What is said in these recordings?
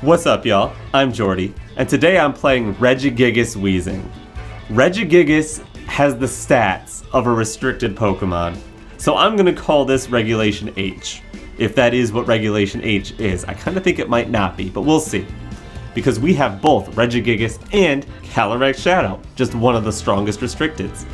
What's up, y'all? I'm Geordi, and today I'm playing Regigigas Weezing. Regigigas has the stats of a restricted Pokemon, so I'm gonna call this Regulation H. If that is what Regulation H is. I kinda think it might not be, but we'll see. Because we have both Regigigas and Calyrex Shadow, just one of the strongest restricteds.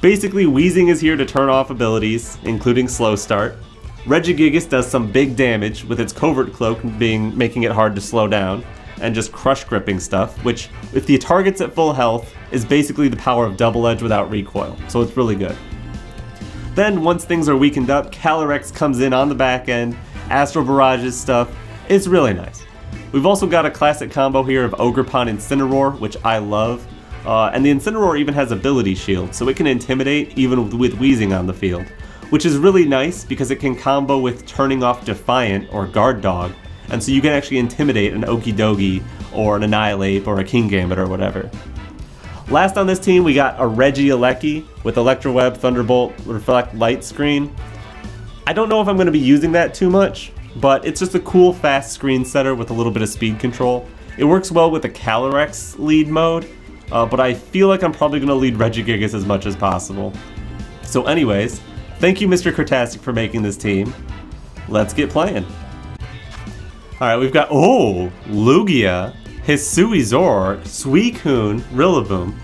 Basically, Weezing is here to turn off abilities, including Slow Start, Regigigas does some big damage with its Covert Cloak being making it hard to slow down, and just crush gripping stuff, which, if the target's at full health, is basically the power of Double Edge without recoil, so it's really good. Then, once things are weakened up, Calyrex comes in on the back end, Astral Barrages stuff, it's really nice. We've also got a classic combo here of Ogerpon Incineroar, which I love, uh, and the Incineroar even has Ability Shield, so it can intimidate even with Weezing on the field which is really nice because it can combo with turning off Defiant or Guard Dog, and so you can actually intimidate an Okidogi or an Annihilape or a Kingambit or whatever. Last on this team, we got a Reggie Regieleki with Electroweb, Thunderbolt, Reflect Light screen. I don't know if I'm going to be using that too much, but it's just a cool fast screen setter with a little bit of speed control. It works well with the Calyrex lead mode, uh, but I feel like I'm probably going to lead Regigigas as much as possible. So anyways, Thank you, Mr. Curtastic, for making this team. Let's get playing. Alright, we've got, oh, Lugia, Hisui Zoroark, Suicune, Rillaboom,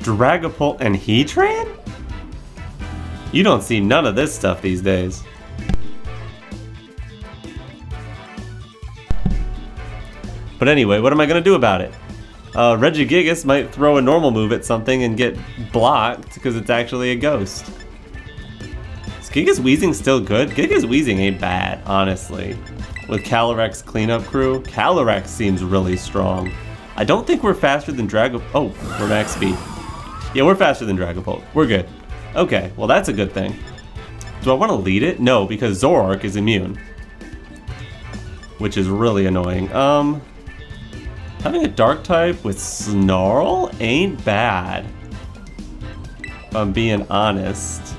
Dragapult, and Heatran? You don't see none of this stuff these days. But anyway, what am I going to do about it? Uh, Regigigas might throw a normal move at something and get blocked because it's actually a ghost. Gigas Weezing still good? Gigas Weezing ain't bad, honestly. With Calyrex cleanup crew, Calyrex seems really strong. I don't think we're faster than Drago- oh, we're max speed. Yeah, we're faster than Dragapult. We're good. Okay, well that's a good thing. Do I want to lead it? No, because Zoroark is immune. Which is really annoying. Um, having a dark type with Snarl ain't bad. If I'm being honest.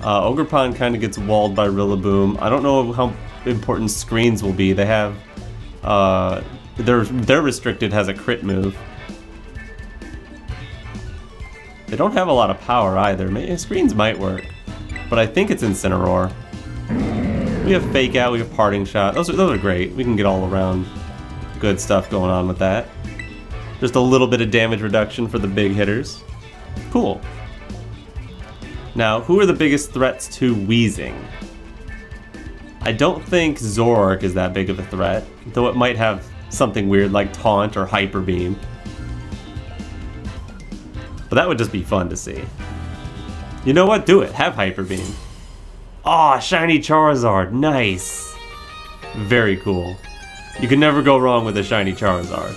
Uh, Ogerpon kind of gets walled by Rillaboom. I don't know how important screens will be. They have... Uh, their, their restricted has a crit move. They don't have a lot of power either. Maybe, screens might work. But I think it's Incineroar. We have Fake Out, we have Parting Shot. Those are, those are great. We can get all around good stuff going on with that. Just a little bit of damage reduction for the big hitters. Cool. Now, who are the biggest threats to Weezing? I don't think Zoroark is that big of a threat, though it might have something weird like Taunt or Hyper Beam. But that would just be fun to see. You know what? Do it. Have Hyper Beam. Aw, oh, shiny Charizard. Nice. Very cool. You can never go wrong with a shiny Charizard.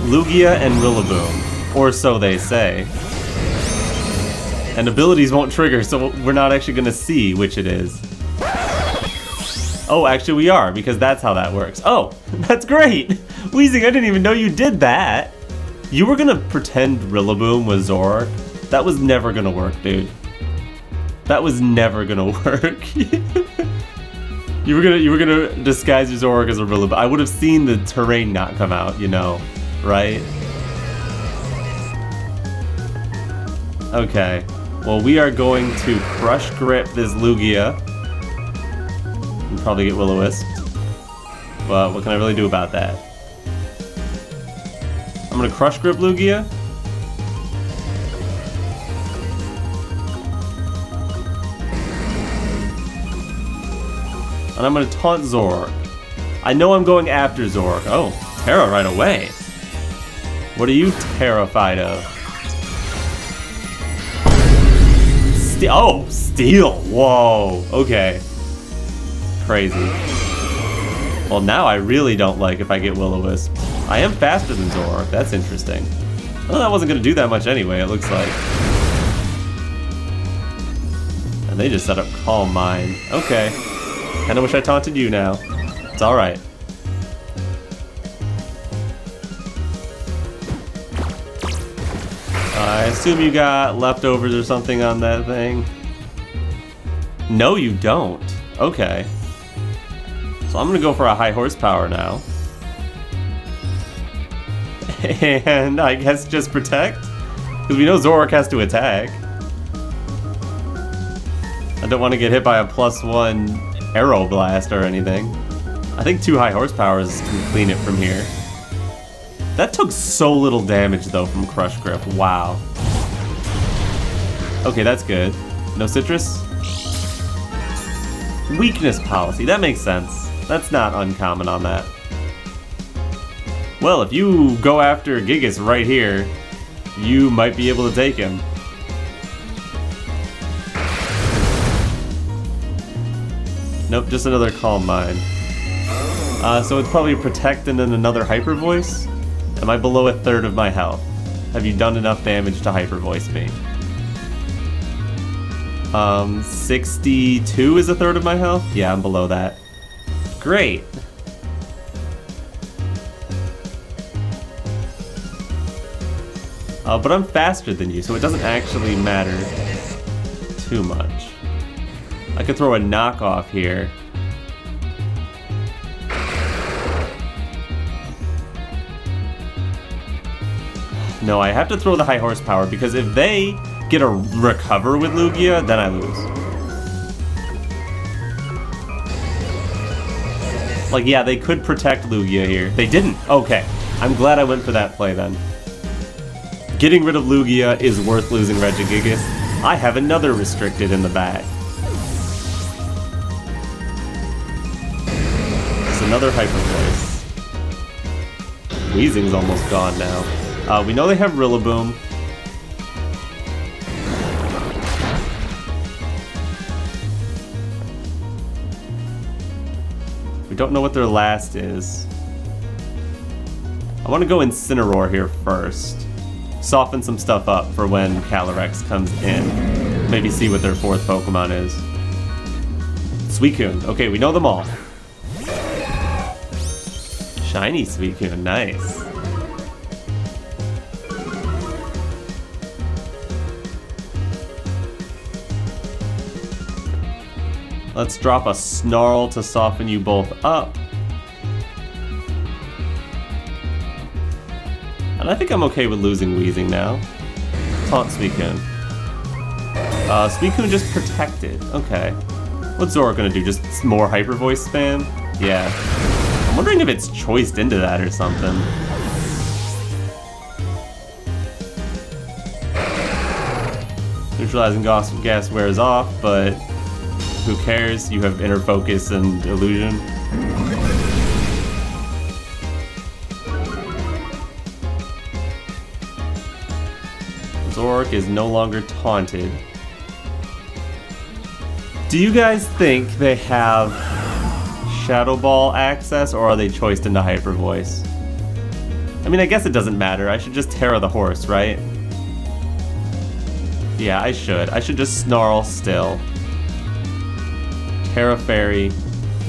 Lugia and Rillaboom. Or so they say. And abilities won't trigger, so we're not actually going to see which it is. Oh, actually we are, because that's how that works. Oh, that's great! Weezing, I didn't even know you did that! You were gonna pretend Rillaboom was Zoroark? That was never gonna work, dude. That was never gonna work. you were gonna you were gonna disguise your as a Rillaboom. I would have seen the terrain not come out, you know, right? Okay. Well, we are going to Crush Grip this Lugia. And probably get Will-O-Wisp. But what can I really do about that? I'm gonna Crush Grip Lugia. And I'm gonna taunt Zoroark. I know I'm going after Zoroark. Oh, Tera right away. What are you terrified of? Oh, steel. Whoa. Okay. Crazy. Well, now I really don't like if I get Will-O-Wisp. I am faster than Zoroark. That's interesting. Well, that wasn't going to do that much anyway, it looks like. And they just set up Calm Mind. Okay. Kinda wish I taunted you now. It's alright. I assume you got leftovers or something on that thing. No, you don't. Okay. So I'm gonna go for a high horsepower now. And I guess just protect? Because we know Zoroark has to attack. I don't want to get hit by a plus one Aeroblast or anything. I think two high horsepowers can clean it from here. That took so little damage though from Crush Grip, wow. Okay, that's good. No Sitrus? Weakness policy, that makes sense. That's not uncommon on that. Well, if you go after Gigas right here, you might be able to take him. Nope, just another Calm Mind. Uh, so it's probably Protect and then another Hyper Voice? Am I below a third of my health? Have you done enough damage to Hyper Voice me? Um, 62 is a third of my health? Yeah, I'm below that. Great. Uh, but I'm faster than you, so it doesn't actually matter too much. I could throw a knockoff here. No, I have to throw the high horsepower because if they get a recover with Lugia, then I lose. Like, yeah, they could protect Lugia here. They didn't. Okay. I'm glad I went for that play then. Getting rid of Lugia is worth losing Regigigas. I have another restricted in the bag. It's another Hyper Voice. Weezing's almost gone now. Uh, we know they have Rillaboom. We don't know what their last is. I want to go Incineroar here first. Soften some stuff up for when Calyrex comes in. Maybe see what their fourth Pokemon is. Suicune. Okay, we know them all. Shiny Suicune, nice. Let's drop a Snarl to soften you both up. And I think I'm okay with losing Weezing now. Taunt Suicune. Uh, Suicune just protected. Okay. What's Zora gonna do? Just more Hyper Voice spam? Yeah. I'm wondering if it's choiced into that or something. Neutralizing gas, gas wears off, but who cares? You have inner focus and illusion. Zoroark is no longer taunted. Do you guys think they have Shadow Ball access, or are they choiced into Hyper Voice? I mean, I guess it doesn't matter. I should just Tera the horse, right? Yeah, I should. I should just snarl still. Tera Fairy,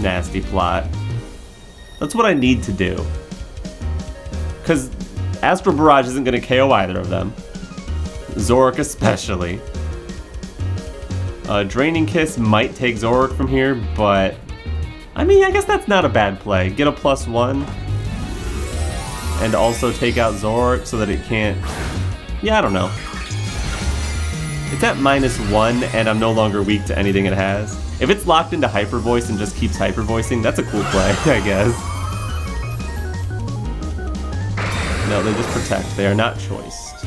nasty plot. That's what I need to do. Because Astral Barrage isn't going to KO either of them. Zoroark especially. Uh, Draining Kiss might take Zoroark from here, but... I mean, I guess that's not a bad play. Get a plus one. And also take out Zoroark so that it can't... Yeah, I don't know. It's at minus one, and I'm no longer weak to anything it has. If it's locked into Hyper Voice and just keeps Hyper Voicing, that's a cool play, I guess. No, they just protect. They are not choiced.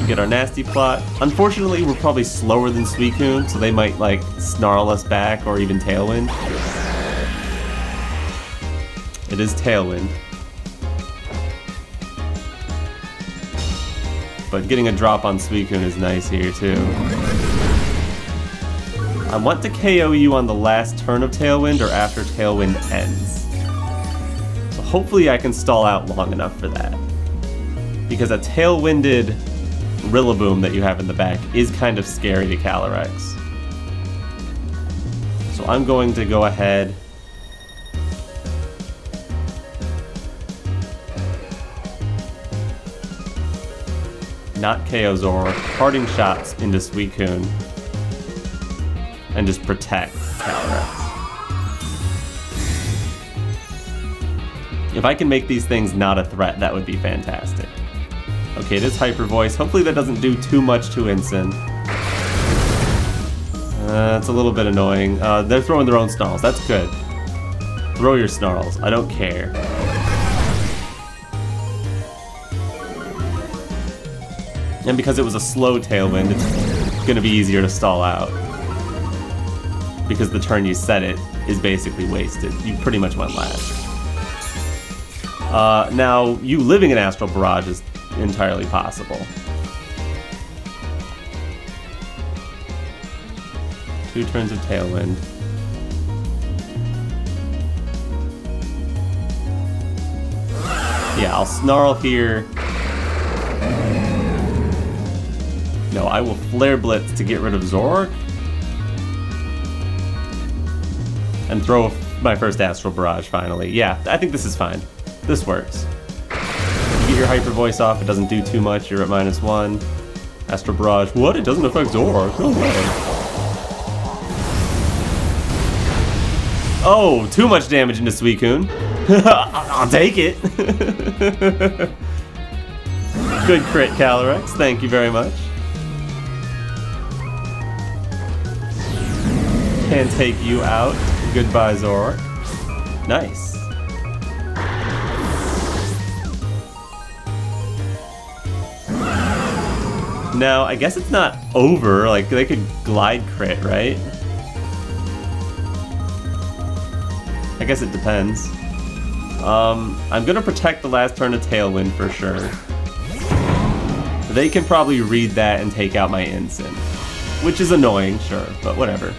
We get our nasty plot. Unfortunately, we're probably slower than Suicune, so they might, like, snarl us back or even Tailwind. It is Tailwind. But getting a drop on Suicune is nice here, too. I want to KO you on the last turn of Tailwind or after Tailwind ends. So hopefully I can stall out long enough for that. Because a Tailwinded Rillaboom that you have in the back is kind of scary to Calyrex. So I'm going to go ahead not KO Zor, parting shots into Suicune. And just protect Calyrex. If I can make these things not a threat, that would be fantastic. Okay, it is Hyper Voice. Hopefully that doesn't do too much to Incin. Uh, it's a little bit annoying. Uh, they're throwing their own snarls. That's good. Throw your snarls. I don't care. And because it was a slow Tailwind, it's to be easier to stall out. Because the turn you set it is basically wasted. You pretty much went last. Uh, now, you living in Astral Barrage is entirely possible. Two turns of Tailwind. Yeah, I'll Snarl here. No, I will Flare Blitz to get rid of Zoroark. And throw my first Astral Barrage finally. Yeah, I think this is fine. This works. You get your Hyper Voice off, it doesn't do too much, you're at minus one. Astral Barrage, what? It doesn't affect Zoroark? No way. Oh, too much damage into Suicune. I'll take it. Good crit, Calyrex. Thank you very much. Can't take you out. Goodbye, Zoroark. Nice. Now, I guess it's not over. Like, they could glide crit, right? I guess it depends. Um, I'm gonna protect the last turn of Tailwind for sure. They can probably read that and take out my Incin. Which is annoying, sure, but whatever.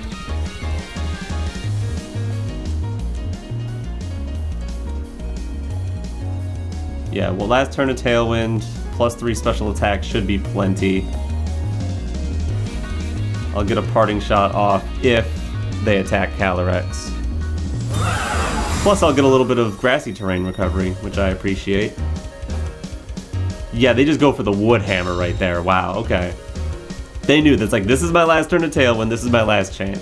Yeah, well last turn of Tailwind, plus 3 special attack should be plenty. I'll get a parting shot off if they attack Calyrex. Plus I'll get a little bit of grassy terrain recovery, which I appreciate. Yeah, they just go for the wood hammer right there. Wow, okay. They knew that's like, this is my last turn of Tailwind, this is my last chance.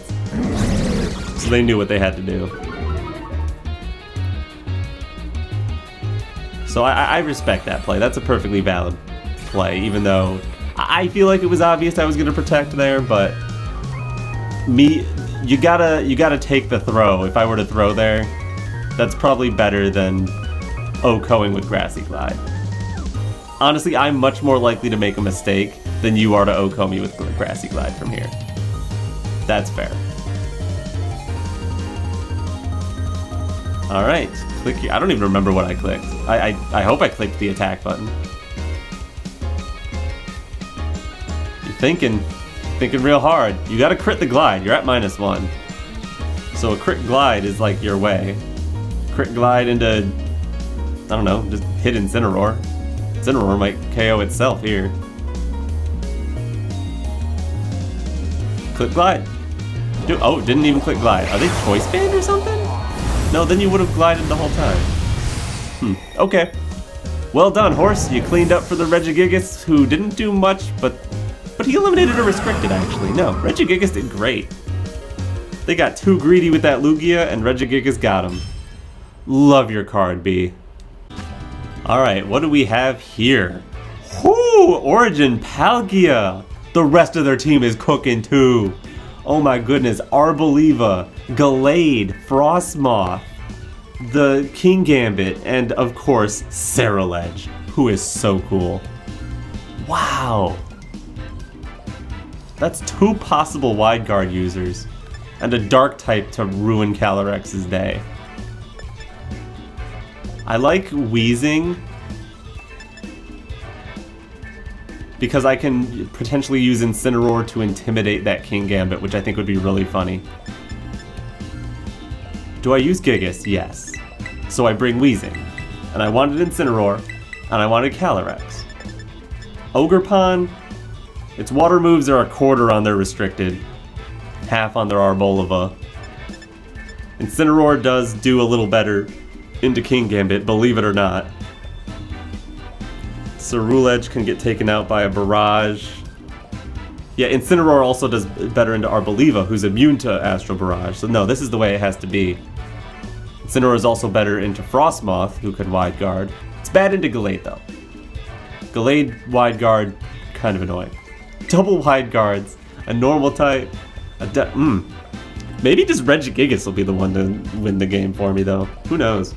So they knew what they had to do. So I, I respect that play. That's a perfectly valid play, even though I feel like it was obvious I was going to protect there, but me, you gotta you gotta take the throw. If I were to throw there, that's probably better than OHKOing with Grassy Glide. Honestly, I'm much more likely to make a mistake than you are to OHKO me with Grassy Glide from here. That's fair. Alright, click here. I don't even remember what I clicked. I, I, I hope I clicked the attack button. You're thinking, thinking real hard. You gotta crit the glide. You're at minus one. So a crit glide is like your way. Crit glide into, I don't know, just hit Incineroar. Incineroar might KO itself here. Click glide. Dude, oh, didn't even click glide. Are they choice band or something? No, then you would have glided the whole time. Hmm, okay. Well done, horse. You cleaned up for the Regigigas, who didn't do much, but but he eliminated a restricted, actually. No, Regigigas did great. They got too greedy with that Lugia, and Regigigas got him. Love your card, B. Alright, what do we have here? Whoo! Origin Palkia! The rest of their team is cooking too. Oh my goodness, Arboliva, Gallade, Frosmoth, the Kingambit, and of course, Ceruledge, who is so cool. Wow! That's two possible wide guard users, and a dark type to ruin Calyrex's day. I like Weezing because I can potentially use Incineroar to intimidate that Kingambit, which I think would be really funny. Do I use Gigas? Yes. So I bring Weezing. And I wanted Incineroar, and I wanted Calyrex. Ogerpon, its water moves are a quarter on their restricted, half on their Arboliva. Incineroar does do a little better into Kingambit, believe it or not. Ceruledge can get taken out by a barrage. Yeah, Incineroar also does better into Arboliva, who's immune to Astral Barrage. So no, this is the way it has to be. Incineroar is also better into Frosmoth, who can Wide Guard. It's bad into Gallade, though. Gallade Wide Guard, kind of annoying. Double Wide Guards, a normal type, a de- mm. Maybe just Regigigas will be the one to win the game for me, though. Who knows?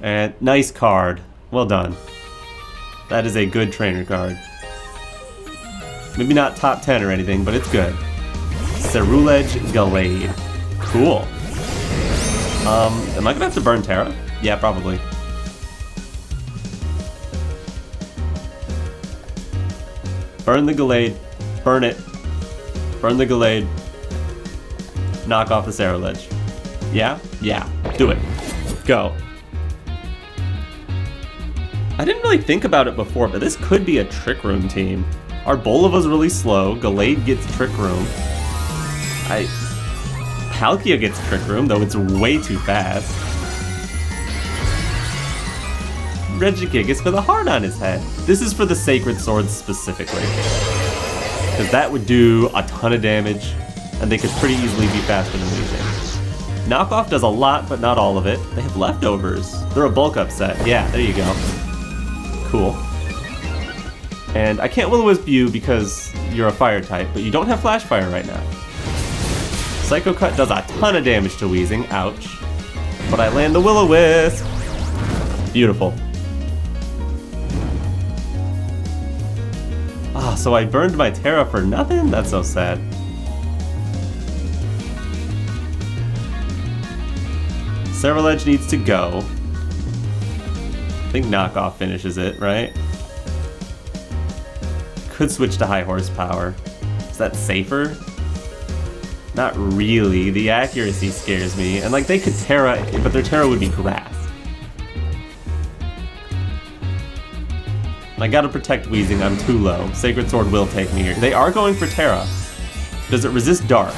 And nice card. Well done. That is a good trainer card. Maybe not top 10 or anything, but it's good. Ceruledge Gallade. Cool. Um, am I gonna have to burn Tera? Yeah, probably. Burn the Gallade. Burn it. Burn the Gallade. Knock off the Ceruledge. Yeah? Yeah. Do it. Go. I didn't really think about it before, but this could be a Trick Room team. Arboliva's really slow. Gallade gets Trick Room. I... Palkia gets Trick Room, though it's way too fast. Regigigas with a heart on his head. This is for the Sacred Swords specifically. Because that would do a ton of damage, and they could pretty easily be faster than Weezing. Knockoff does a lot, but not all of it. They have leftovers. They're a bulk up set. Yeah, there you go. Cool. And I can't Will-O-Wisp you because you're a fire type, but you don't have Flash Fire right now. Psycho Cut does a ton of damage to Weezing, ouch. But I land the Will-O-Wisp. Beautiful. Ah, so I burned my Tera for nothing? That's so sad. Ceruledge needs to go. I think knockoff finishes it, right? Could switch to high horsepower. Is that safer? Not really. The accuracy scares me. And like they could Tera, but their Tera would be grass. I gotta protect Weezing, I'm too low. Sacred Sword will take me here. They are going for Tera. Does it resist Dark?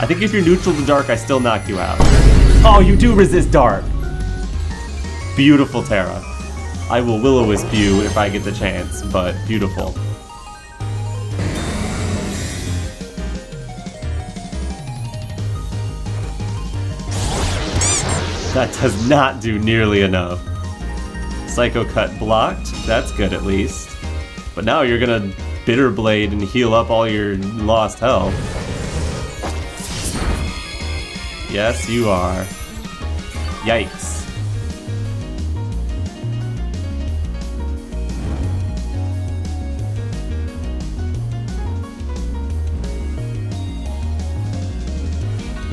I think if you're neutral to Dark, I still knock you out. Oh, you do resist Dark! Beautiful Tera. I will Will-O-Wisp you if I get the chance, but beautiful. That does not do nearly enough. Psycho Cut blocked, that's good at least. But now you're gonna Bitter Blade and heal up all your lost health. Yes, you are. Yikes.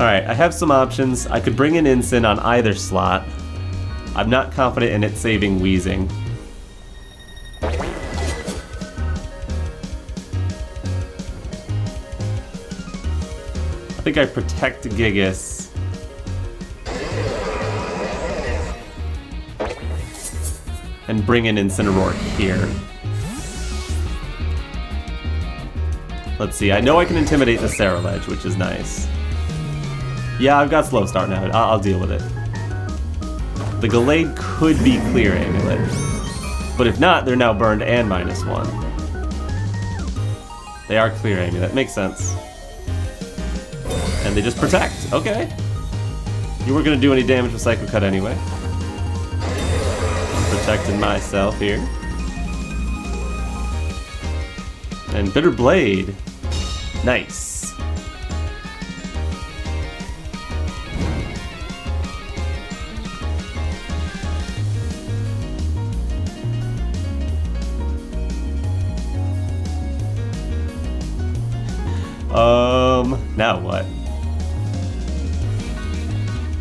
Alright, I have some options. I could bring an Incin on either slot. I'm not confident in it saving Weezing. I think I protect Gigas. And bring in Incineroar here. Let's see, I know I can intimidate the Ceruledge, which is nice. Yeah, I've got slow start now. I'll, I'll deal with it. The Gallade could be clear amulet. But if not, they're now burned and minus one. They are clear amulet. Makes sense. And they just protect. Okay. You weren't going to do any damage with Psycho Cut anyway. I'm protecting myself here. And Bitter Blade. Nice. Now what?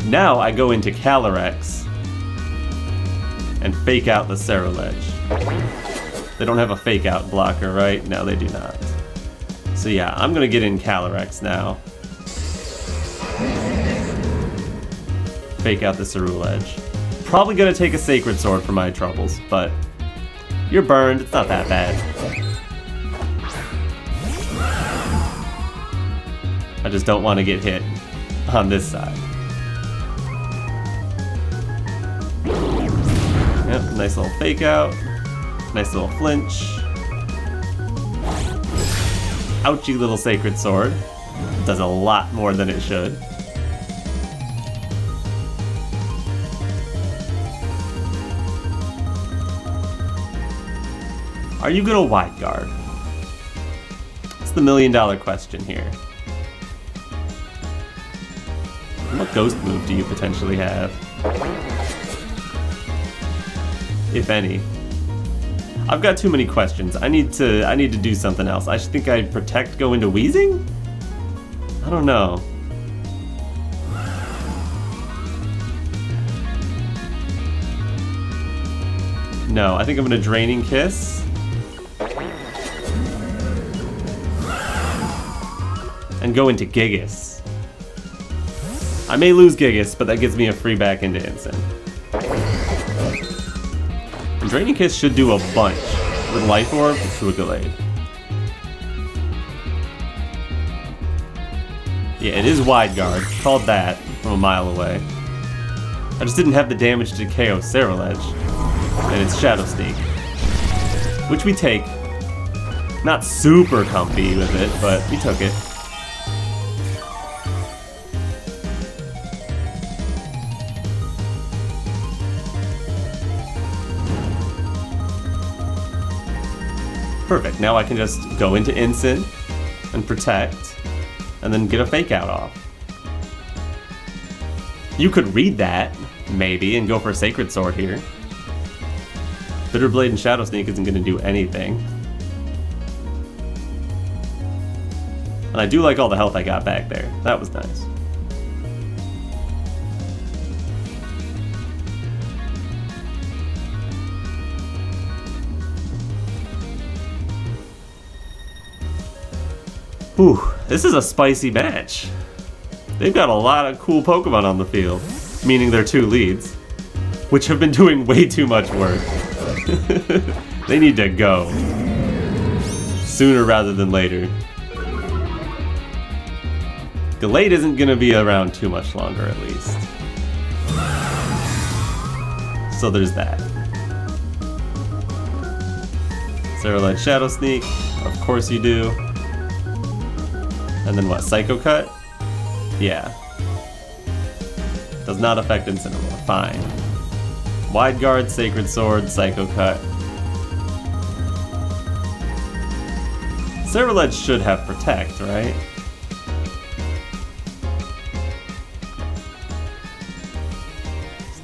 Now I go into Calyrex and fake out the Ceruledge. They don't have a fake out blocker, right? No, they do not. So yeah, I'm gonna get in Calyrex now. Fake out the Ceruledge. Probably gonna take a Sacred Sword for my troubles, but you're burned, it's not that bad. I just don't want to get hit on this side. Yep, nice little fake out. Nice little flinch. ouchy little Sacred Sword. It does a lot more than it should. Are you gonna wide guard? It's the million dollar question here. What ghost move do you potentially have? If any. I've got too many questions. I need to I need to do something else. I think I protect go into Weezing? I don't know. No, I think I'm gonna draining kiss. and go into Gigas. I may lose Gigas, but that gives me a free back into Incin. Draining Kiss should do a bunch with Life Orb Gallade. Yeah, it is Wide Guard. Called that from a mile away. I just didn't have the damage to KO Ceruledge. And it's Shadow Sneak. Which we take. Not super comfy with it, but we took it. Perfect, now I can just go into Incin and Protect, and then get a Fake Out off. You could read that, maybe, and go for a Sacred Sword here. Bitterblade and Shadow Sneak isn't going to do anything. And I do like all the health I got back there. That was nice. Whew, this is a spicy match. They've got a lot of cool Pokemon on the field, meaning their two leads, which have been doing way too much work. they need to go. Sooner rather than later. Delayed isn't to be around too much longer, at least. So there's that. Ceruledge Shadow Sneak, of course you do. And then what, Psycho Cut? Yeah. Does not affect Incineroar, fine. Wide Guard, Sacred Sword, Psycho Cut. Ceruledge should have Protect, right?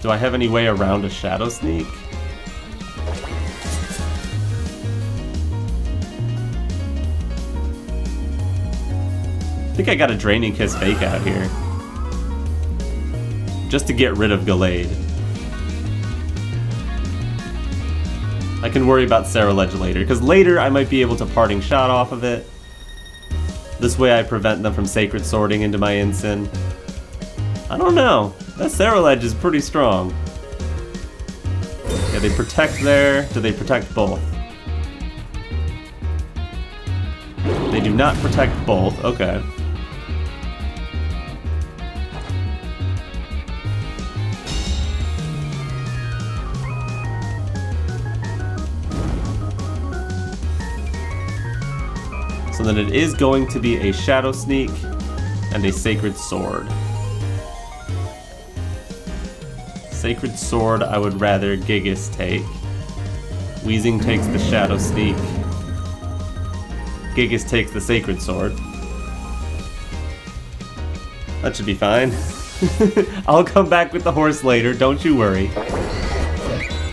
Do I have any way around a Shadow Sneak? I think I got a Draining Kiss fake out here. Just to get rid of Gallade. I can worry about Ceruledge later, because later I might be able to Parting Shot off of it. This way I prevent them from Sacred sorting into my Incin. I don't know. That Ceruledge is pretty strong. Yeah, they protect there. Do they protect both? They do not protect both. Okay. Then it is going to be a Shadow Sneak and a Sacred Sword. Sacred Sword I would rather Gigas take. Weezing takes the Shadow Sneak. Gigas takes the Sacred Sword. That should be fine. I'll come back with the horse later, don't you worry.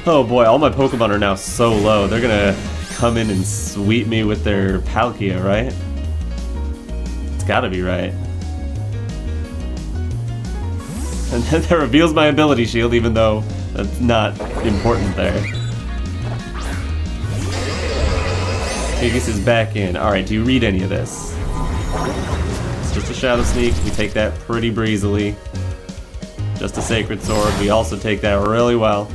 Oh boy, all my Pokemon are now so low. They're gonna come in and sweep me with their Palkia, right? It's gotta be right. And then that reveals my ability shield, even though that's not important there. Gigas is back in. Alright, do you read any of this? It's just a Shadow Sneak. We take that pretty breezily. Just a Sacred Sword. We also take that really well.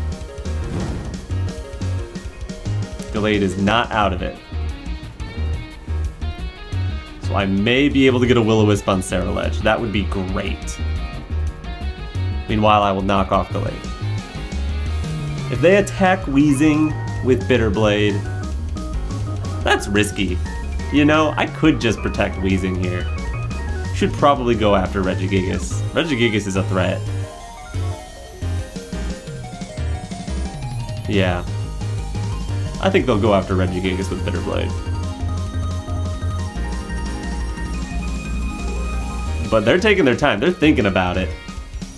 Gallade is not out of it. So I may be able to get a Will-O-Wisp on Ceruledge. That would be great. Meanwhile, I will knock off Gallade. If they attack Weezing with Bitterblade, that's risky. You know, I could just protect Weezing here. Should probably go after Regigigas. Regigigas is a threat. Yeah. I think they'll go after Regigigas with Bitter Blade. But they're taking their time. They're thinking about it.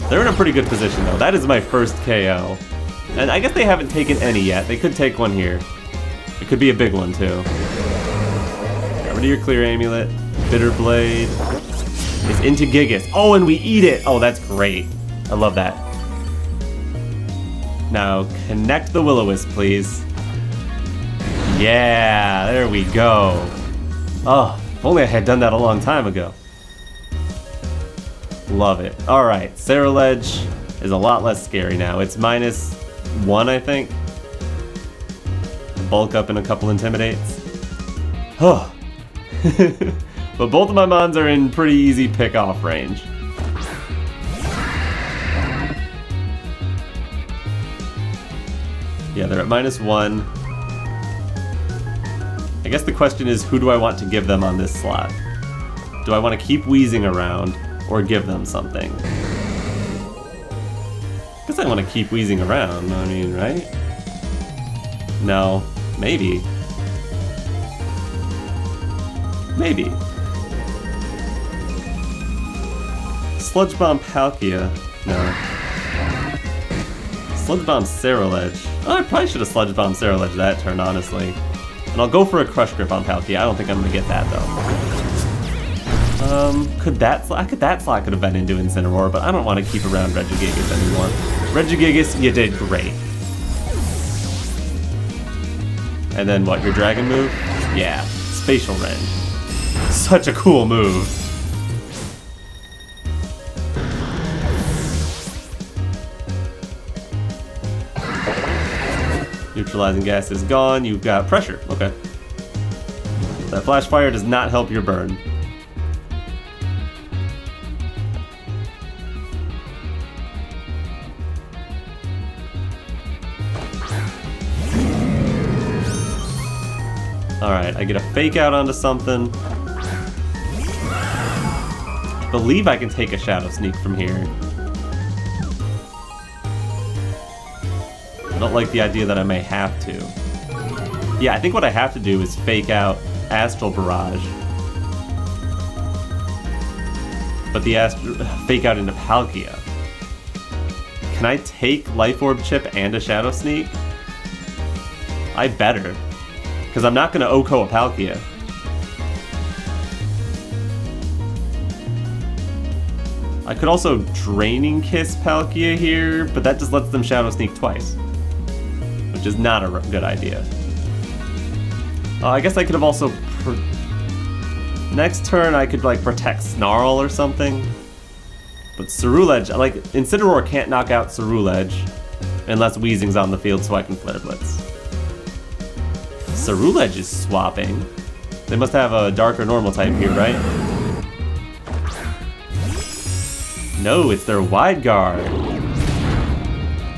They're in a pretty good position, though. That is my first KO. And I guess they haven't taken any yet. They could take one here. It could be a big one, too. Get rid of your Clear Amulet. Bitter Blade. It's into Gigas. Oh, and we eat it! Oh, that's great. I love that. Now, connect the Will-O-Wisp, please. Yeah, there we go. Oh, if only I had done that a long time ago. Love it. Alright, Ceruledge is a lot less scary now. It's minus one, I think. Bulk up and a couple intimidates. Oh. but both of my mons are in pretty easy pick-off range. Yeah, they're at minus one. I guess the question is, who do I want to give them on this slot? Do I want to keep Weezing around? or give them something. Guess I want to keep Weezing around, I mean, right? No, maybe. Maybe. Sludge Bomb Palkia. No. Sludge Bomb Ceruledge. Oh, I probably should have Sludge Bomb Ceruledge that turn, honestly. And I'll go for a Crush Grip on Palkia. I don't think I'm gonna get that, though. Um, could that slot, could that slot could have been into Incineroar, but I don't want to keep around Regigigas anymore. Regigigas, you did great. And then what, your dragon move? Yeah, Spatial Rend. Such a cool move. Neutralizing gas is gone, you've got pressure, okay. That flash fire does not help your burn. Alright, I get a fake out onto something. I believe I can take a Shadow Sneak from here. Don't like the idea that I may have to. Yeah, I think what I have to do is fake out Astral Barrage. But the Astral... fake out into Palkia. Can I take Life Orb Chip and a Shadow Sneak? I better. Because I'm not going to OHKO a Palkia. I could also Draining Kiss Palkia here, but that just lets them Shadow Sneak twice. Which is not a good idea. Uh, I guess I could have also... Next turn I could like protect Snarl or something. But Ceruledge, like, Incineroar can't knock out Ceruledge unless Weezing's on the field so I can Flare Blitz. Ceruledge is swapping. They must have a darker normal type here, right? No, it's their wide guard.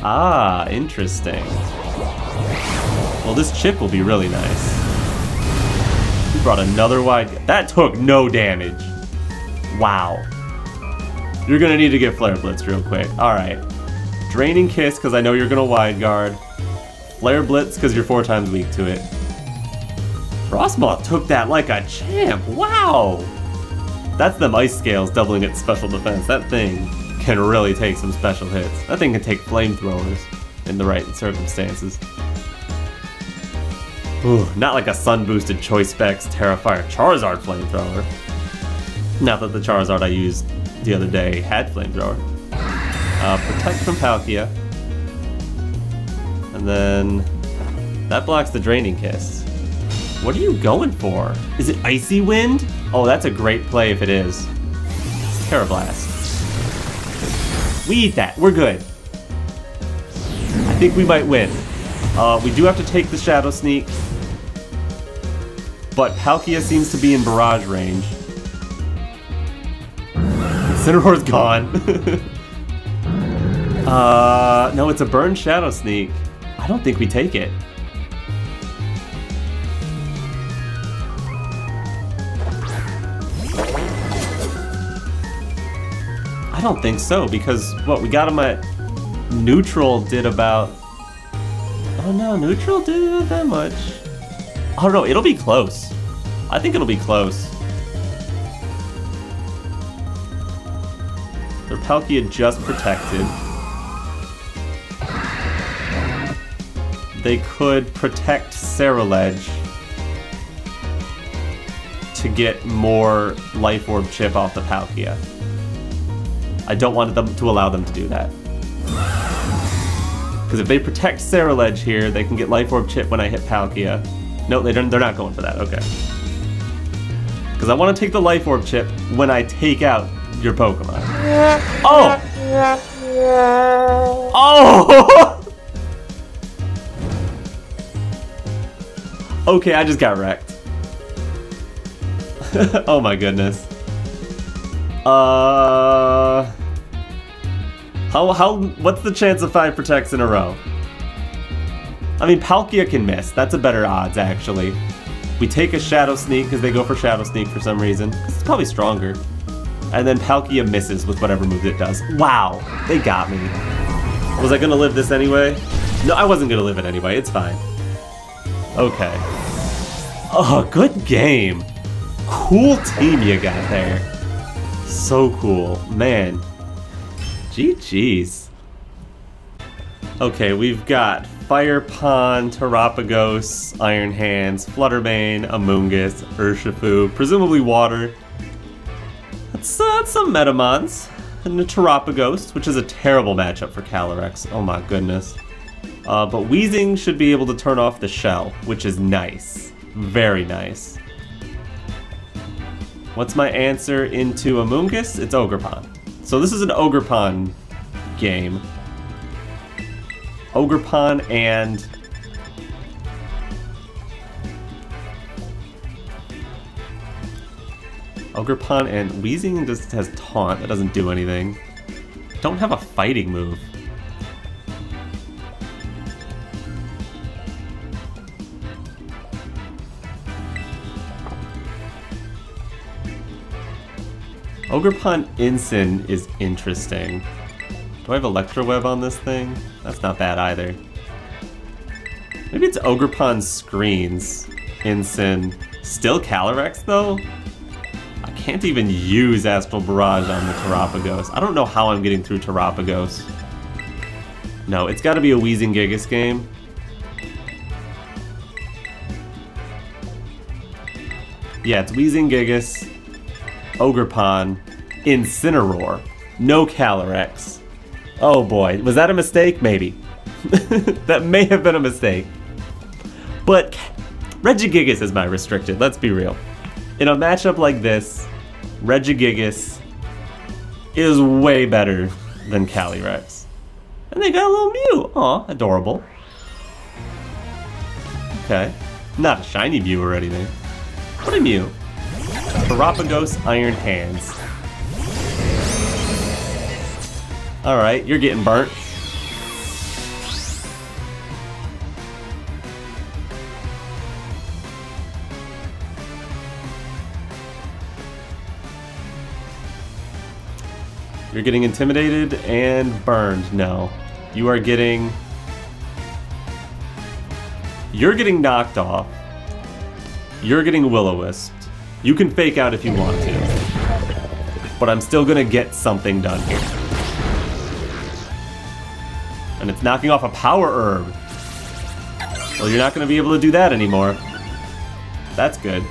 Ah, interesting. Well, this chip will be really nice. He brought another wide... That took no damage. Wow. You're gonna need to get Flare Blitz real quick. Alright. Draining Kiss, because I know you're gonna wide guard. Flare Blitz, because you're four times weak to it. Frosmoth took that like a champ. Wow! That's them ice scales doubling its special defense. That thing can really take some special hits. That thing can take flamethrowers in the right circumstances. Ooh, not like a sun-boosted Choice Specs Tera Fire Charizard flamethrower. Not that the Charizard I used the other day had flamethrower. Uh, protect from Palkia. And then that blocks the Draining Kiss. What are you going for? Is it Icy Wind? Oh, that's a great play if it is. It's Tera Blast. We eat that. We're good. I think we might win. Uh, we do have to take the Shadow Sneak but Palkia seems to be in barrage range. Cinnarore's gone. uh, no, it's a burn Shadow Sneak. I don't think we take it. I don't think so, because, what, we got him at... Neutral did about... Oh no, Neutral did that much. Oh no, it'll be close. I think it'll be close. Their Palkia just protected. They could protect Ceruledge to get more Life Orb chip off the Palkia. I don't want them to allow them to do that. Because if they protect Ceruledge here, they can get Life Orb chip when I hit Palkia. No, they don't, they're not going for that, okay. Because I want to take the Life Orb chip when I take out your Pokemon. Oh! Oh! okay, I just got wrecked. oh my goodness. Uh... How, how, what's the chance of five protects in a row? I mean, Palkia can miss. That's a better odds, actually. We take a Shadow Sneak because they go for Shadow Sneak for some reason. It's probably stronger. And then Palkia misses with whatever move it does. Wow, they got me. Was I gonna live this anyway? No, I wasn't gonna live it anyway. It's fine. Okay. Oh, good game. Cool team you got there. So cool. Man. GG's. Okay, we've got Fire Pond, Terapagos, Iron Hands, Flutter Mane, Amoonguss, Urshifu, presumably Water. That's, uh, that's some Metamons. And a Terapagos, which is a terrible matchup for Calyrex. Oh my goodness. Uh, but Weezing should be able to turn off the shell, which is nice. Very nice. What's my answer into Amoonguss? It's Ogerpon. So this is an Ogerpon game. Ogerpon and... Ogerpon and Weezing just has Taunt. That doesn't do anything. Don't have a fighting move. Ogerpon Incin is interesting. Do I have Electroweb on this thing? That's not bad either. Maybe it's Ogerpon Screens. Incin. Still Calyrex though? I can't even use Astral Barrage on the Terapagos. I don't know how I'm getting through Terapagos. No, it's gotta be a Weezing Gigas game. Yeah, it's Weezing Gigas. Ogerpon, Incineroar, no Calyrex. Oh boy, was that a mistake? Maybe. that may have been a mistake. But Regigigas is my restricted, let's be real. In a matchup like this, Regigigas is way better than Calyrex. And they got a little Mew. Aw, adorable. Okay. Not a shiny Mew or anything. What a Mew. Terapagos Iron Hands. Alright, you're getting burnt. You're getting intimidated and burned. No. You are getting... You're getting knocked off. You're getting Will-O-Wisped. You can fake out if you want to. But I'm still gonna get something done here. And it's knocking off a power herb. Well, you're not gonna be able to do that anymore. That's good.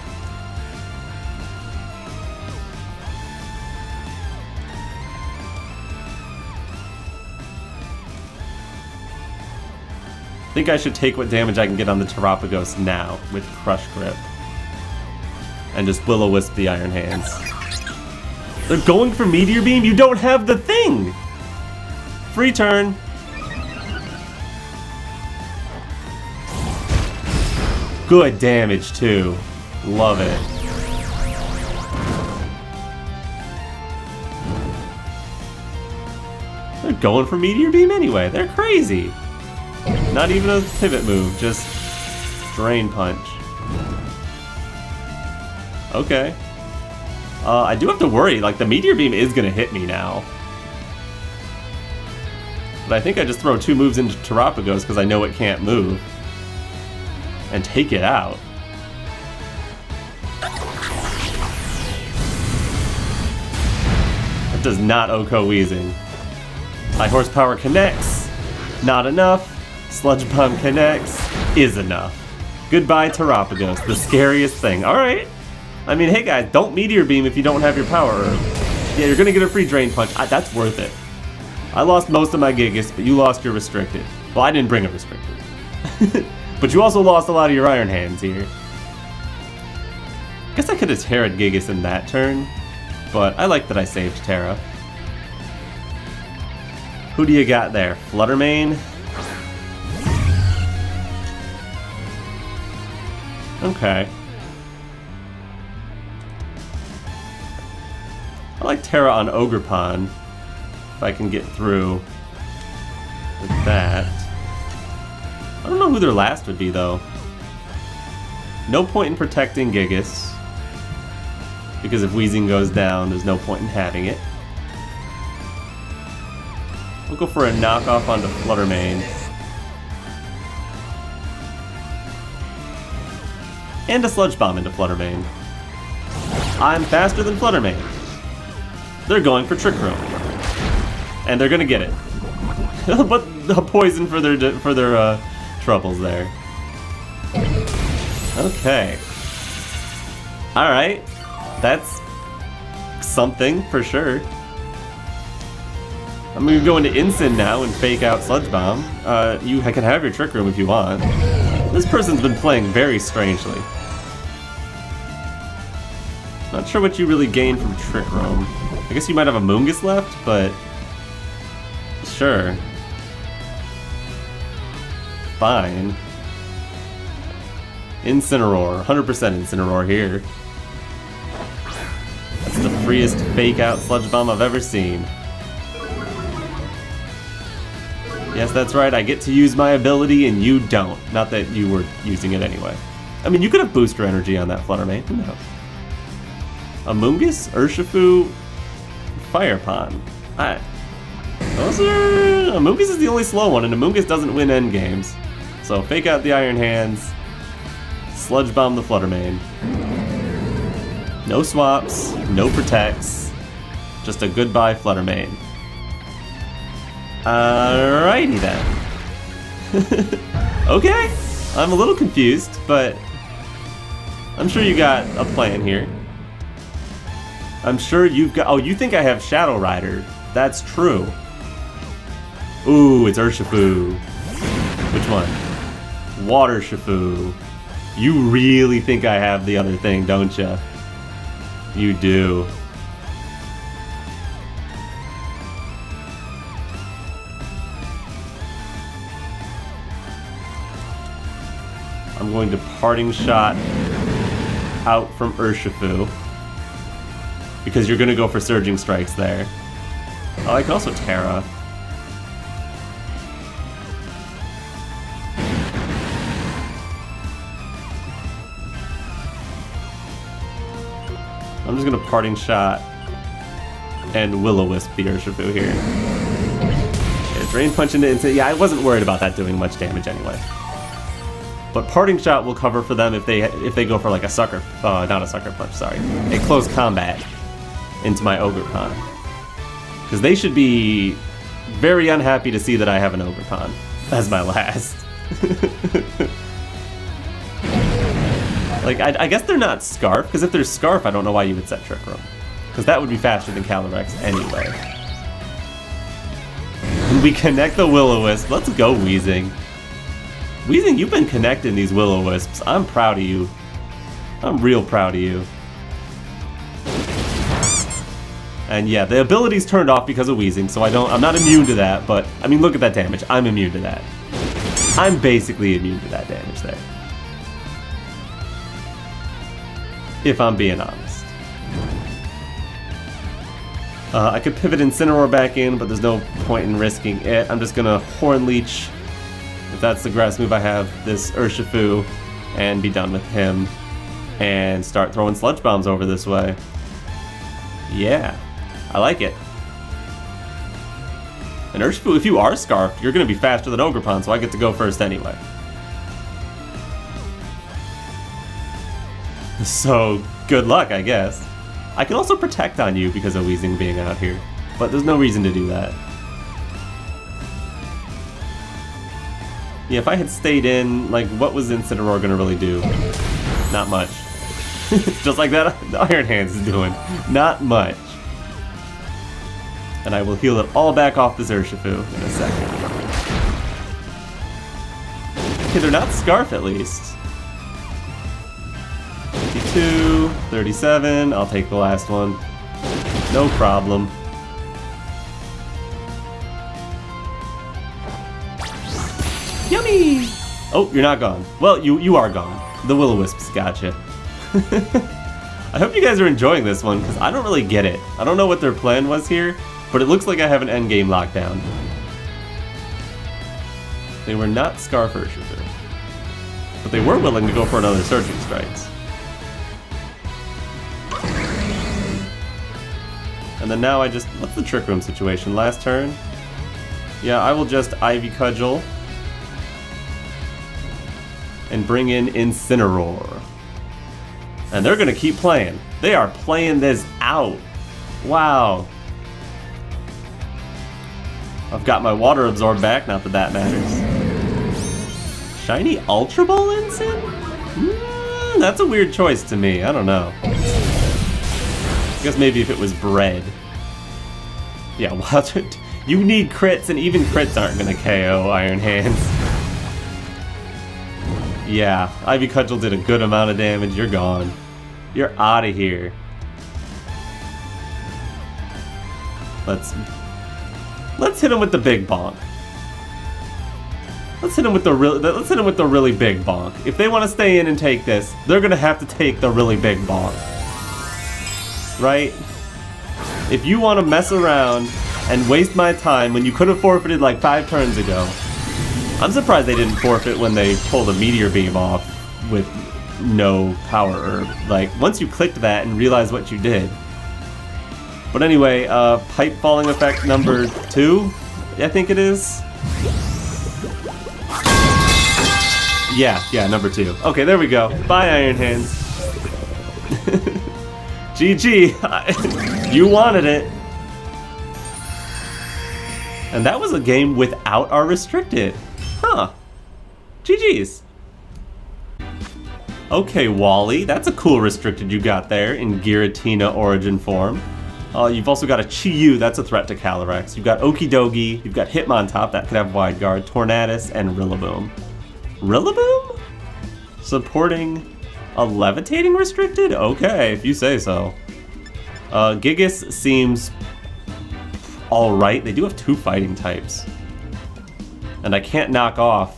I think I should take what damage I can get on the Terapagos now with Crush Grip and just Will-O-Wisp the Iron Hands. They're going for Meteor Beam? You don't have the thing! Free turn. Good damage, too. Love it. They're going for Meteor Beam anyway. They're crazy. Not even a pivot move, just Drain Punch. Okay. Uh, I do have to worry, like, the Meteor Beam is gonna hit me now. But I think I just throw two moves into Terapagos because I know it can't move. And take it out. That does not OHKO Weezing. High horsepower connects. Not enough. Sludge Bomb connects. Is enough. Goodbye Terapagos, the scariest thing. Alright. I mean, hey guys, don't Meteor Beam if you don't have your power herb. Yeah, you're gonna get a free Drain Punch. I, that's worth it. I lost most of my Gigas, but you lost your Restricted. Well, I didn't bring a Restricted. but you also lost a lot of your Iron Hands here. Guess I could have Tera'd Gigas in that turn, but I like that I saved Tera. Who do you got there? Flutter Mane? Okay. I like Tera on Ogerpon. If I can get through with that. I don't know who their last would be, though. No point in protecting Gigas. Because if Weezing goes down, there's no point in having it. We'll go for a knockoff onto Flutter Mane. And a Sludge Bomb into Flutter Mane. I'm faster than Flutter Mane. They're going for Trick Room. And they're gonna get it. but a poison for their for their uh, troubles there. Okay. Alright. That's something for sure. I'm gonna go into Incin now and fake out Sludge Bomb. Uh, you can have your Trick Room if you want. This person's been playing very strangely. Not sure what you really gain from Trick Room. I guess you might have a Moongus left, but... Sure. Fine. Incineroar. 100% Incineroar here. That's the freest fake-out Sludge Bomb I've ever seen. Yes, that's right, I get to use my ability and you don't. Not that you were using it anyway. I mean, you could have booster energy on that Flutter Mane, who knows? Amoonguss, Urshifu, Fire Pond. I, those are... Amoonguss is the only slow one, and Amoonguss doesn't win end games. So fake out the Iron Hands, Sludge Bomb the Flutter Mane. No swaps, no protects, just a goodbye Flutter Mane. Alrighty then. okay, I'm a little confused, but I'm sure you got a plan here. I'm sure you've got... Oh, you think I have Shadow Rider. That's true. Ooh, it's Urshifu. Which one? Water Shifu. You really think I have the other thing, don't you? You do. I'm going to Parting Shot out from Urshifu. Because you're gonna go for Surging Strikes there. I can also Tera. I'm just gonna Parting Shot and Will-O-Wisp the Urshifu here. Yeah, Drain Punch into Instant. Yeah, I wasn't worried about that doing much damage anyway. But Parting Shot will cover for them if they if they go for like a Sucker, uh, not a Sucker Punch, sorry, a Close Combat into my Ogerpon. Because they should be very unhappy to see that I have an Ogerpon as my last. like, I, I, guess they're not Scarf, because if they're Scarf, I don't know why you would set Trick Room. Because that would be faster than Calyrex anyway. we connect the Will-O-Wisp. Let's go, Weezing. Weezing, you've been connecting these Will-O-Wisps. I'm proud of you. I'm real proud of you. And yeah, the ability's turned off because of Weezing, so I don't, I'm not immune to that, but, I mean, look at that damage. I'm immune to that. I'm basically immune to that damage there. If I'm being honest. Uh, I could pivot Incineroar back in, but there's no point in risking it. I'm just gonna Horn Leech, if that's the grass move I have, this Urshifu, and be done with him. And start throwing Sludge Bombs over this way. Yeah. I like it. And Urshifu, if you are Scarfed, you're to be faster than Ogerpon, so I get to go first anyway. So, good luck, I guess. I can also protect on you because of Weezing being out here, but there's no reason to do that. Yeah, if I had stayed in, like, what was Incineroar gonna really do? Not much. Just like that Iron Hands is doing. Not much. And I will heal it all back off this Urshifu in a second. Okay, they're not Scarf at least. 52, 37, I'll take the last one. No problem. Yummy! Oh, you're not gone. Well, you, you are gone. The Will-O-Wisps got you. I hope you guys are enjoying this one, because I don't really get it. I don't know what their plan was here, but it looks like I have an endgame lockdown. They were not Scarf. But they were willing to go for another Surging Strikes. And then now I just... What's the Trick Room situation? Last turn? Yeah, I will just Ivy Cudgel. And bring in Incineroar. And they're gonna keep playing. They are playing this out. Wow. I've got my Water Absorb back, not that that matters. Shiny Ultra Ball Incin? Mm, that's a weird choice to me, I don't know. I guess maybe if it was bred. Yeah, well, you need crits, and even crits aren't gonna KO Iron Hands. Yeah, Ivy Cudgel did a good amount of damage, you're gone. You're out of here. Let's... Let's hit him with the big bonk. Let's hit him with the real. Let's hit him with the really big bonk. If they want to stay in and take this, they're gonna have to take the really big bonk right? If you want to mess around and waste my time when you could have forfeited like five turns ago, I'm surprised they didn't forfeit when they pulled a Meteor Beam off with no power herb. Like, once you clicked that and realized what you did. But anyway, uh, Pipe Falling Effect number two, I think it is. Yeah, yeah, number two. Okay, there we go. Bye, Iron Hands. GG! you wanted it! And that was a game without our restricted. Huh. GG's. Okay, Wally, that's a cool restricted you got there in Giratina origin form. Uh, you've also got a Chi-Yu, that's a threat to Calyrex. You've got Okidogi, you've got Hitmontop, that could have Wide Guard, Tornadus, and Rillaboom. Rillaboom? Supporting a levitating restricted? Okay, if you say so. Uh, Gigas seems alright. They do have two fighting types. And I can't knock off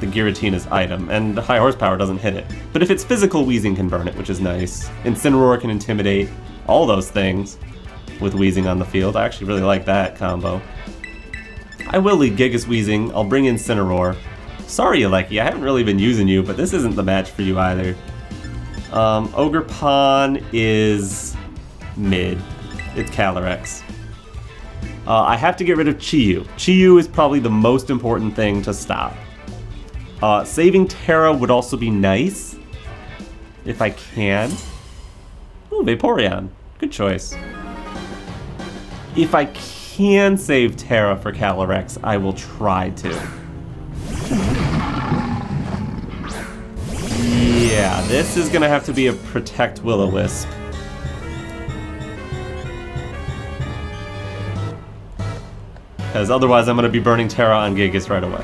the Giratina's item, and the high horsepower doesn't hit it. But if it's physical, Weezing can burn it, which is nice. Incineroar can intimidate, all those things with Weezing on the field. I actually really like that combo. I will lead Gigas Weezing, I'll bring in Incineroar. Sorry, Eleki, I haven't really been using you, but this isn't the match for you either. Um, Ogerpon is mid. It's Calyrex. Uh, I have to get rid of Chi-Yu. Chi-Yu is probably the most important thing to stop. Uh, saving Tera would also be nice. If I can. Ooh, Vaporeon. Good choice. If I can save Tera for Calyrex, I will try to. Yeah, this is gonna have to be a Protect Will-O-Wisp. Because otherwise I'm gonna be burning Tera on Gigas right away.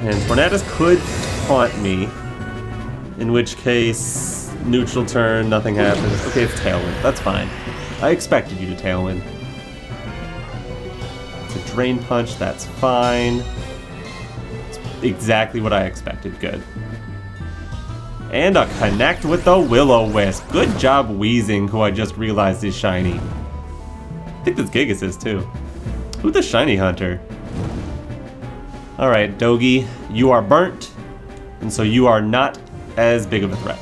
And Tornadus could taunt me, in which case, neutral turn, nothing happens. Okay, it's Tailwind, that's fine. I expected you to Tailwind. It's a Drain Punch, that's fine exactly what I expected. Good. And a connect with the Will-O-Wisp. Good job Weezing, who I just realized is shiny. I think this Gigas is too. Who's the shiny hunter? Alright, Dogi, you are burnt, and so you are not as big of a threat.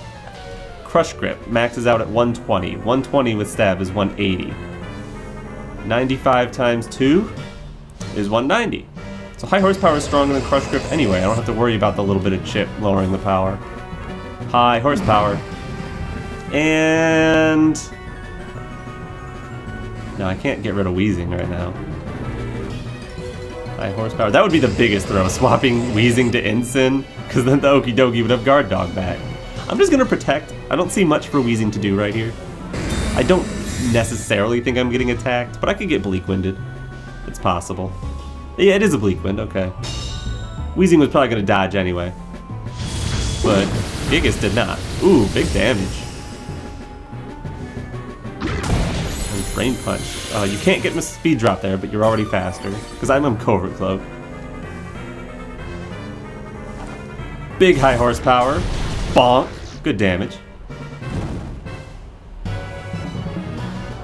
Crush Grip maxes out at 120. 120 with Stab is 180. 95 times 2 is 190. So high horsepower is stronger than crush grip anyway. I don't have to worry about the little bit of chip lowering the power. High horsepower. And... No, I can't get rid of Weezing right now. High horsepower. That would be the biggest throw, swapping Weezing to Incin, because then the Okie Dokie would have Guard Dog back. I'm just gonna protect. I don't see much for Weezing to do right here. I don't necessarily think I'm getting attacked, but I could get Bleak Winded. It's possible. Yeah, it is a Bleak Wind, okay. Weezing was probably gonna dodge anyway. But Gigas did not. Ooh, big damage. And Drain Punch. Uh, you can't get speed drop there, but you're already faster. Because I'm on Covert Cloak. Big high horsepower. Bonk. Good damage.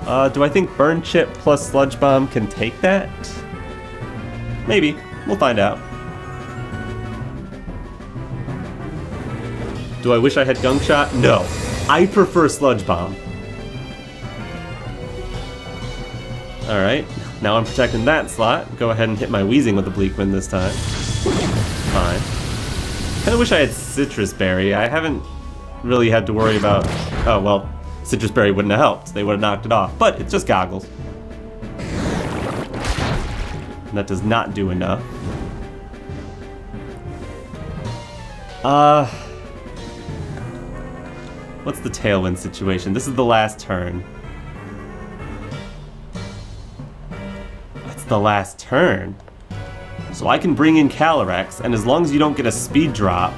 Uh, do I think Burn Chip plus Sludge Bomb can take that? Maybe. We'll find out. Do I wish I had Gunk Shot? No. I prefer Sludge Bomb. Alright, now I'm protecting that slot. Go ahead and hit my Weezing with the Bleak Wind this time. Fine. Kinda wish I had Sitrus Berry. I haven't really had to worry about... Oh, well, Sitrus Berry wouldn't have helped. They would have knocked it off. But it's just Goggles. That does not do enough. Uh... What's the Tailwind situation? This is the last turn. That's the last turn. So I can bring in Calyrex, and as long as you don't get a speed drop,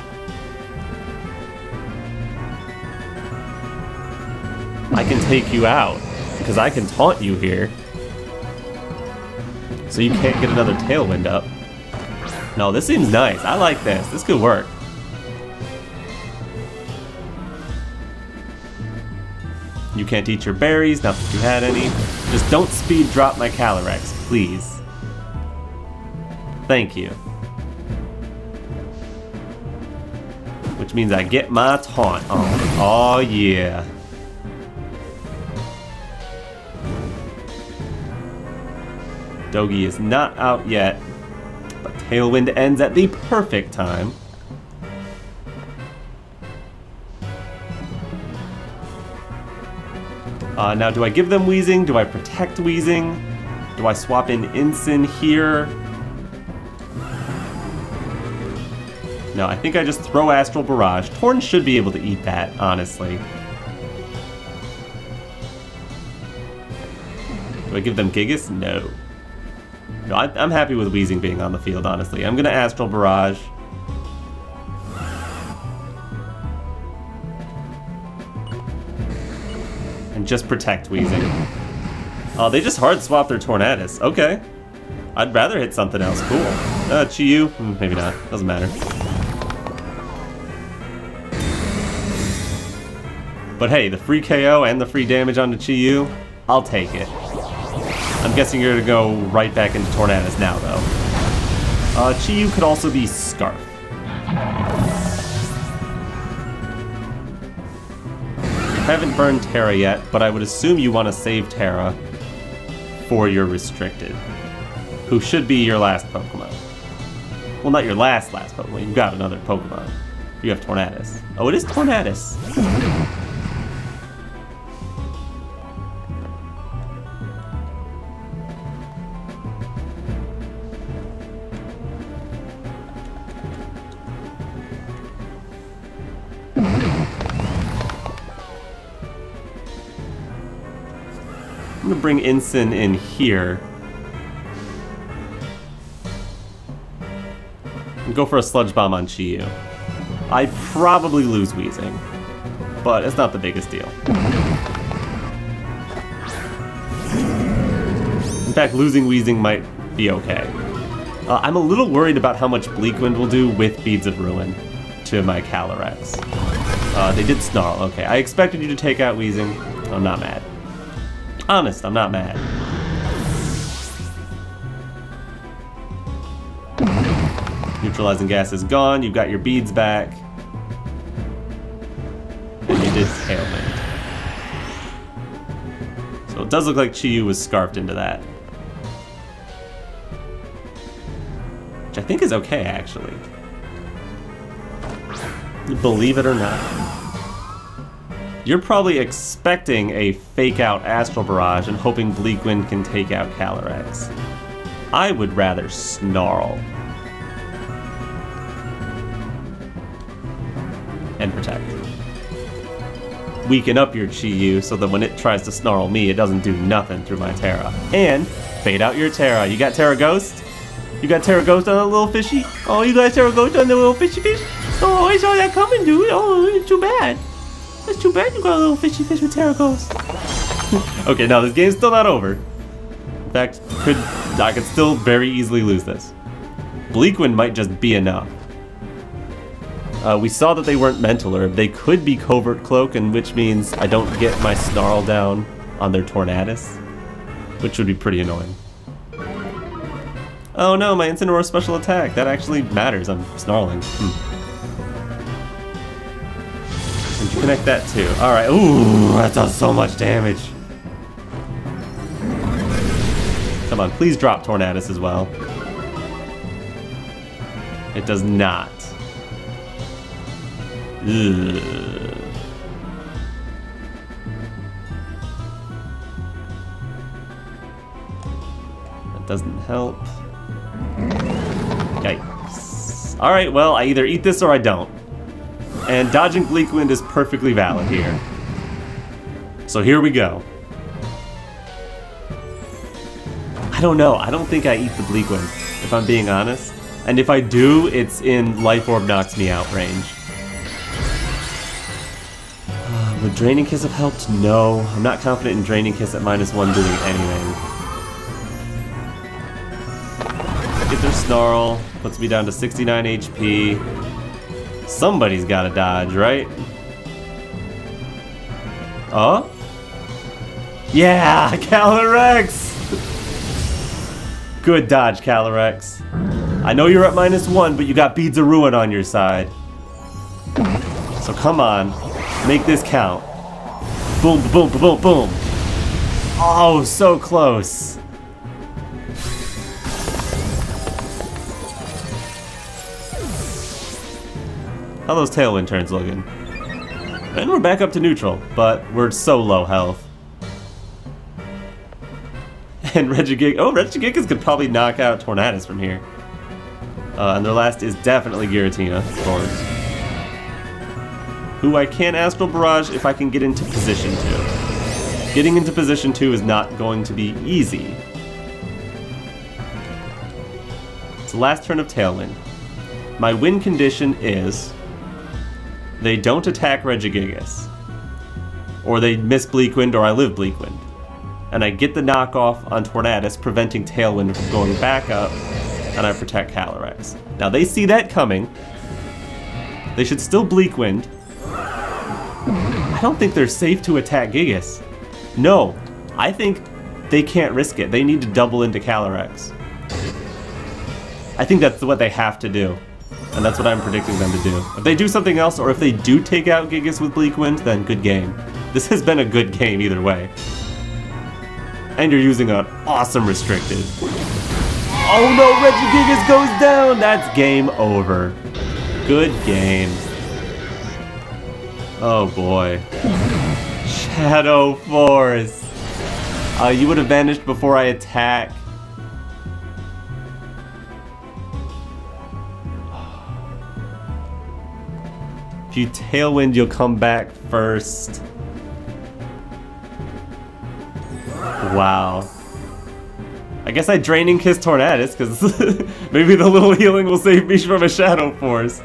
I can take you out. Because I can taunt you here. So you can't get another Tailwind up. No, this seems nice. I like this. This could work. You can't eat your berries, not that you had any. Just don't speed drop my Calyrex, please. Thank you. Which means I get my taunt on. Oh yeah. Dogi is not out yet, but Tailwind ends at the perfect time. Uh, now, do I give them Weezing? Do I protect Weezing? Do I swap in Incin here? No, I think I just throw Astral Barrage. Torn should be able to eat that, honestly. Do I give them Gigas? No. No, I, am happy with Weezing being on the field, honestly. I'm going to Astral Barrage. And just protect Weezing. Oh, they just hard swap their Tornadus. Okay. I'd rather hit something else. Cool. Uh, Chi-Yu? Hmm, maybe not. Doesn't matter. But hey, the free KO and the free damage onto Chi-Yu, I'll take it. I'm guessing you're gonna go right back into Tornadus now, though. Uh, Chi-Yu could also be Scarf. Haven't burned Tera yet, but I would assume you want to save Tera for your Restricted, who should be your last Pokemon. Well, not your last last Pokemon, you've got another Pokemon. You have Tornadus. Oh, it is Tornadus. Bring Incin in here. And go for a Sludge Bomb on Chi-Yu. I probably lose Weezing, but it's not the biggest deal. In fact, losing Weezing might be okay. Uh, I'm a little worried about how much Bleak Wind will do with Beads of Ruin to my Calyrex. Uh, they did Snarl, okay. I expected you to take out Weezing. I'm not mad. Honest, I'm not mad. Neutralizing gas is gone. You've got your beads back. And you did Tailwind. So it does look like Chi-Yu was scarfed into that. Which I think is okay, actually. Believe it or not. You're probably expecting a fake out Astral Barrage and hoping Bleak Wind can take out Calyrex. I would rather Snarl. And Protect. Weaken up your Chi-Yu so that when it tries to snarl me, it doesn't do nothing through my Tera. And fade out your Tera. You got Tera Ghost? You got Tera Ghost on a little fishy? Oh, you got Tera Ghost on the little fishy fish? Oh, I saw that coming, dude. Oh, too bad. It's too bad you got a little fishy fish with Tera Ghost. okay, now this game's still not over. In fact, could I could still very easily lose this. Bleakwind might just be enough. Uh, we saw that they weren't Mental Herb. They could be Covert Cloak, and which means I don't get my Snarl down on their Tornadus, which would be pretty annoying. Oh no, my Incineroar special attack. That actually matters. I'm snarling. Hmm. Connect that too. Alright. Ooh, that does so much damage. Come on, please drop Tornadus as well. It does not. Ugh. That doesn't help. Yikes. Alright, well, I either eat this or I don't. And dodging Bleak Wind is perfectly valid here. So here we go. I don't know. I don't think I eat the Bleak Wind, if I'm being honest. And if I do, it's in Life Orb knocks me out range. Uh, would Draining Kiss have helped? No. I'm not confident in Draining Kiss at minus one doing anything. Get their Snarl, puts me down to 69 HP. Somebody's gotta dodge, right? Oh? Yeah, Calyrex! Good dodge, Calyrex. I know you're at minus one, but you got Beads of Ruin on your side. So come on, make this count. Boom, boom, boom, boom, boom. Oh, so close. How those Tailwind turns looking? And we're back up to neutral, but we're so low health. And Regigig- oh, Regigigas could probably knock out Tornadus from here. Uh, and their last is definitely Giratina, of course. Who I can Astral Barrage if I can get into position 2. Getting into position 2 is not going to be easy. It's the last turn of Tailwind. My win condition is they don't attack Regigigas. Or they miss Bleakwind or I live Bleakwind. And I get the knockoff on Tornadus, preventing Tailwind from going back up, and I protect Calyrex. Now they see that coming. They should still Bleakwind. I don't think they're safe to attack Gigas. No, I think they can't risk it. They need to double into Calyrex. I think that's what they have to do. And that's what I'm predicting them to do. If they do something else, or if they do take out Gigas with Bleak Wind, then good game. This has been a good game either way. And you're using an awesome restricted. Oh no, Regigigas goes down! That's game over. Good game. Oh boy. Shadow Force. Uh, you would have vanished before I attack. If you tailwind, you'll come back first. Wow. I guess I Draining Kiss Tornadus, because maybe the little healing will save me from a Shadow Force.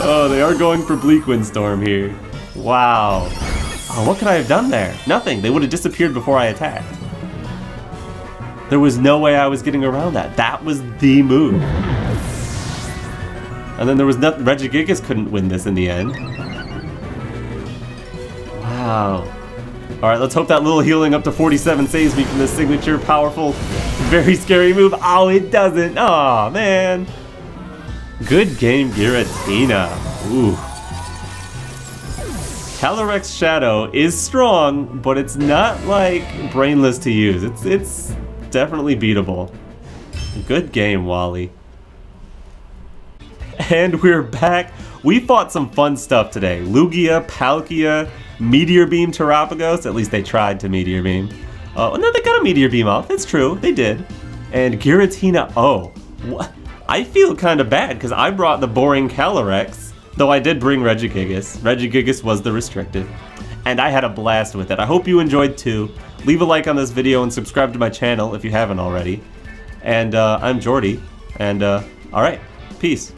Oh, they are going for Bleak Windstorm here. Wow. Oh, what could I have done there? Nothing. They would have disappeared before I attacked. There was no way I was getting around that. That was the move. And then there was nothing, Regigigas couldn't win this in the end. Wow. Alright, let's hope that little healing up to 47 saves me from this signature, powerful, very scary move. Oh, it doesn't. oh, man. Good game, Giratina. Ooh. Calyrex Shadow is strong, but it's not like brainless to use. It's it's definitely beatable. Good game, Wally. And we're back. We fought some fun stuff today. Lugia, Palkia, Meteor Beam Terapagos. At least they tried to Meteor Beam. Uh, no, they got a Meteor Beam off. It's true. They did. And Giratina Oh. What? I feel kind of bad because I brought the boring Calyrex, though I did bring Regigigas. Regigigas was the restricted. And I had a blast with it. I hope you enjoyed too. Leave a like on this video and subscribe to my channel if you haven't already. And uh, I'm Geordi. And uh, alright, peace.